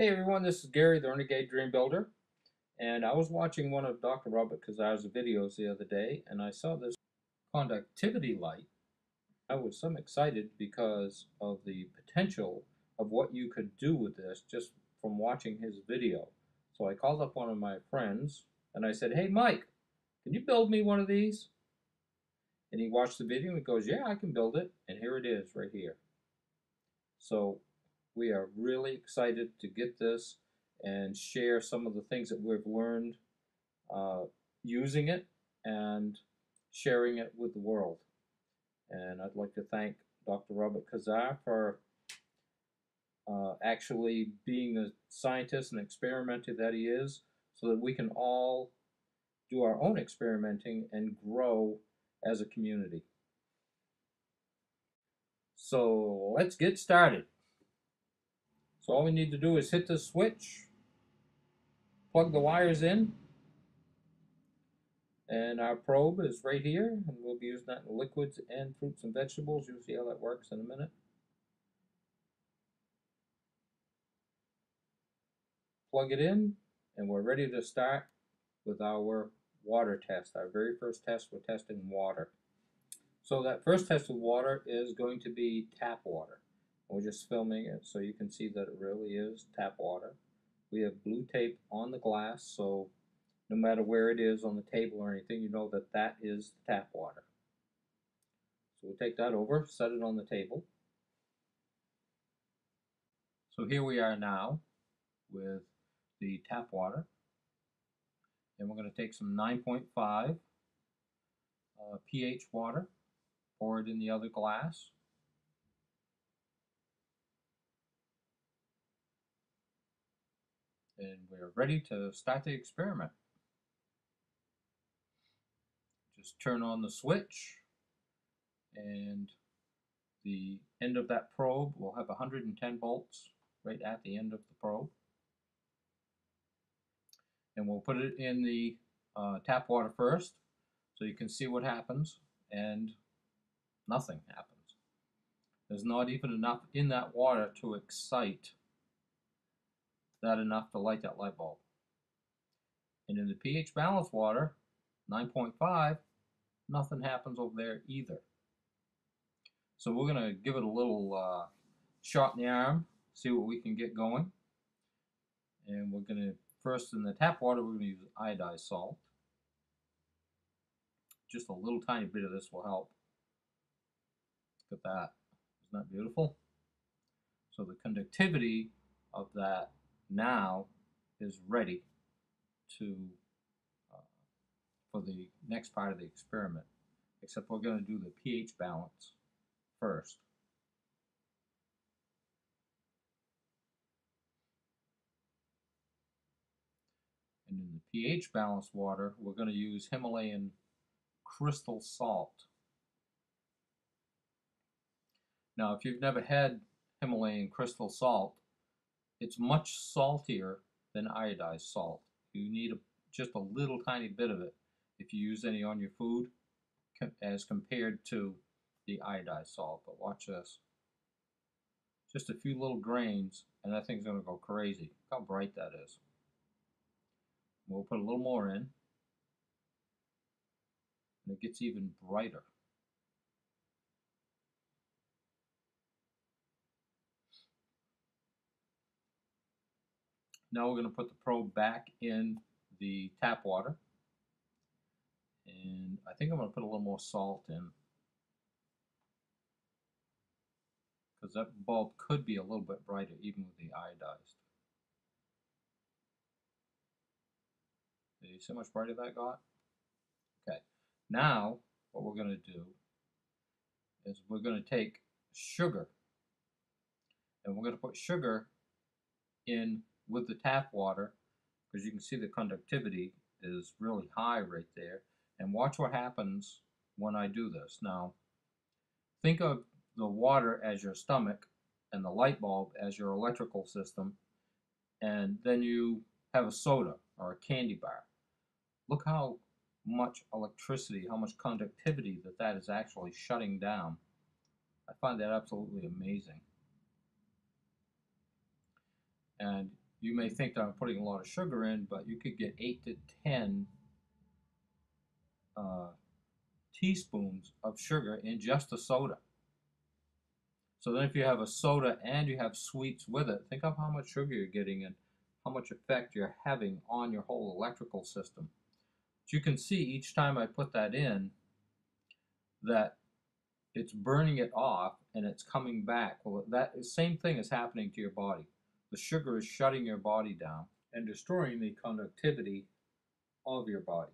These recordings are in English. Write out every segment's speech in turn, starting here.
Hey everyone, this is Gary, the Renegade Dream Builder, and I was watching one of Dr. Robert Cassar's videos the other day, and I saw this conductivity light. I was some excited because of the potential of what you could do with this just from watching his video. So I called up one of my friends, and I said, hey Mike, can you build me one of these? And he watched the video and he goes, yeah, I can build it, and here it is right here. So we are really excited to get this and share some of the things that we've learned uh, using it and sharing it with the world. And I'd like to thank Dr. Robert Cassar for uh, actually being the scientist and experimenter that he is so that we can all do our own experimenting and grow as a community. So let's get started. So all we need to do is hit the switch, plug the wires in, and our probe is right here, and we'll be using that in liquids and fruits and vegetables. You'll see how that works in a minute. Plug it in, and we're ready to start with our water test. Our very first test, we're testing water. So that first test of water is going to be tap water. We're just filming it so you can see that it really is tap water. We have blue tape on the glass so no matter where it is on the table or anything, you know that that is tap water. So we'll take that over, set it on the table. So here we are now with the tap water. And we're going to take some 9.5 uh, pH water, pour it in the other glass. And we're ready to start the experiment. Just turn on the switch and the end of that probe will have 110 volts right at the end of the probe. And we'll put it in the uh, tap water first so you can see what happens and nothing happens. There's not even enough in that water to excite that enough to light that light bulb. And in the pH balanced water, 9.5, nothing happens over there either. So we're going to give it a little uh, shot in the arm, see what we can get going. And we're going to, first in the tap water, we're going to use iodized salt. Just a little tiny bit of this will help. Look at that. Isn't that beautiful? So the conductivity of that now is ready to uh, for the next part of the experiment except we're going to do the pH balance first. And in the pH balanced water, we're going to use Himalayan crystal salt. Now, if you've never had Himalayan crystal salt, it's much saltier than iodized salt. You need a, just a little tiny bit of it if you use any on your food as compared to the iodized salt. But watch this. Just a few little grains and that thing's going to go crazy. Look how bright that is. We'll put a little more in. And it gets even brighter. Now we're going to put the probe back in the tap water. And I think I'm going to put a little more salt in. Because that bulb could be a little bit brighter even with the iodized. You see how much brighter that got? Okay. Now what we're going to do is we're going to take sugar and we're going to put sugar in with the tap water because you can see the conductivity is really high right there and watch what happens when I do this. Now think of the water as your stomach and the light bulb as your electrical system and then you have a soda or a candy bar. Look how much electricity, how much conductivity that that is actually shutting down. I find that absolutely amazing. And you may think that I'm putting a lot of sugar in, but you could get 8 to 10 uh, teaspoons of sugar in just a soda. So then if you have a soda and you have sweets with it, think of how much sugar you're getting and how much effect you're having on your whole electrical system. But you can see each time I put that in that it's burning it off and it's coming back. Well, that same thing is happening to your body. The sugar is shutting your body down and destroying the conductivity of your body.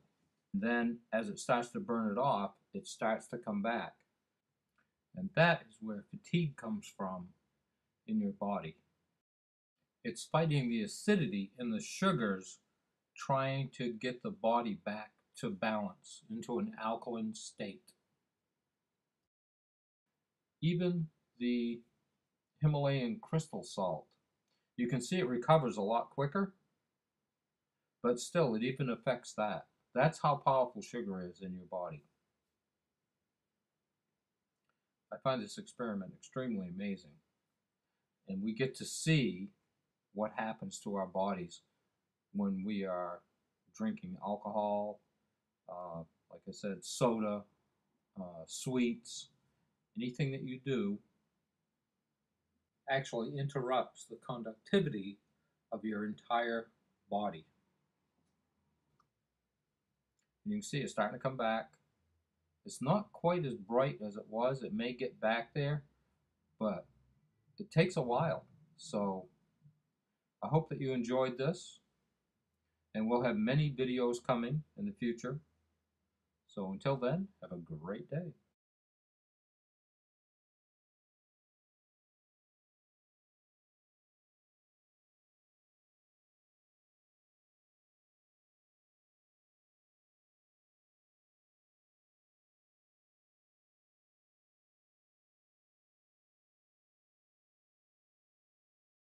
Then as it starts to burn it off, it starts to come back. And that is where fatigue comes from in your body. It's fighting the acidity in the sugars, trying to get the body back to balance into an alkaline state. Even the Himalayan crystal salt, you can see it recovers a lot quicker, but still it even affects that. That's how powerful sugar is in your body. I find this experiment extremely amazing. And we get to see what happens to our bodies when we are drinking alcohol, uh, like I said, soda, uh, sweets, anything that you do actually interrupts the conductivity of your entire body. And you can see it's starting to come back. It's not quite as bright as it was. It may get back there, but it takes a while. So I hope that you enjoyed this. And we'll have many videos coming in the future. So until then, have a great day.